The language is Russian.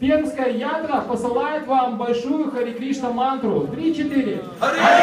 Пермская ядра посылает вам большую Хари Кришна мантру. Три-четыре. Хари!